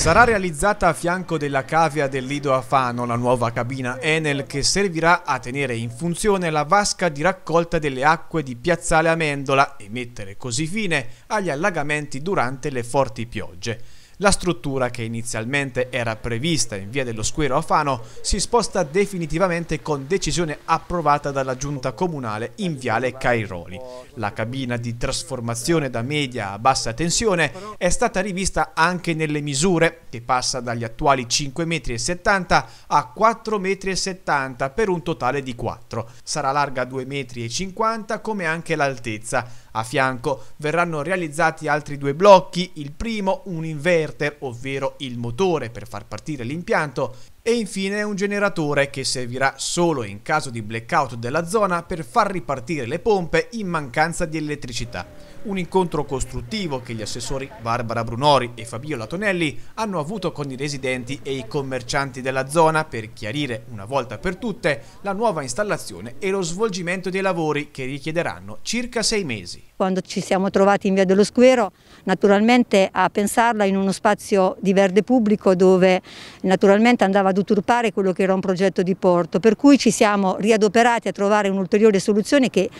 Sarà realizzata a fianco della cavia del Lido Afano la nuova cabina Enel che servirà a tenere in funzione la vasca di raccolta delle acque di Piazzale Amendola e mettere così fine agli allagamenti durante le forti piogge. La struttura che inizialmente era prevista in via dello Squero a Fano si sposta definitivamente con decisione approvata dalla giunta comunale in viale Cairoli. La cabina di trasformazione da media a bassa tensione è stata rivista anche nelle misure che passa dagli attuali 5,70 m a 4,70 m per un totale di 4. Sarà larga 2,50 m come anche l'altezza. A fianco verranno realizzati altri due blocchi, il primo un inverno inverter, ovvero il motore per far partire l'impianto, e infine un generatore che servirà solo in caso di blackout della zona per far ripartire le pompe in mancanza di elettricità. Un incontro costruttivo che gli assessori Barbara Brunori e Fabio Latonelli hanno avuto con i residenti e i commercianti della zona per chiarire una volta per tutte la nuova installazione e lo svolgimento dei lavori che richiederanno circa sei mesi. Quando ci siamo trovati in via dello Squero naturalmente a pensarla in uno spazio di verde pubblico dove naturalmente andava ad uturpare quello che era un progetto di porto, per cui ci siamo riadoperati a trovare un'ulteriore soluzione che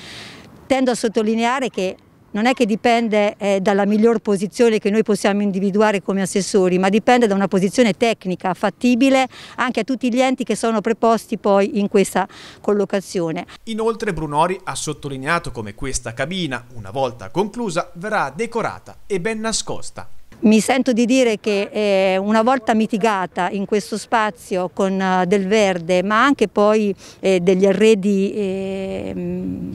tendo a sottolineare che non è che dipende eh, dalla miglior posizione che noi possiamo individuare come assessori, ma dipende da una posizione tecnica fattibile anche a tutti gli enti che sono preposti poi in questa collocazione. Inoltre Brunori ha sottolineato come questa cabina, una volta conclusa, verrà decorata e ben nascosta mi sento di dire che eh, una volta mitigata in questo spazio con uh, del verde ma anche poi eh, degli arredi eh,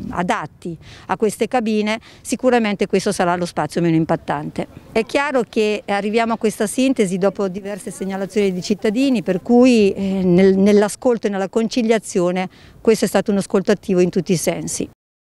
adatti a queste cabine sicuramente questo sarà lo spazio meno impattante. È chiaro che arriviamo a questa sintesi dopo diverse segnalazioni di cittadini per cui eh, nel, nell'ascolto e nella conciliazione questo è stato un ascolto attivo in tutti i sensi.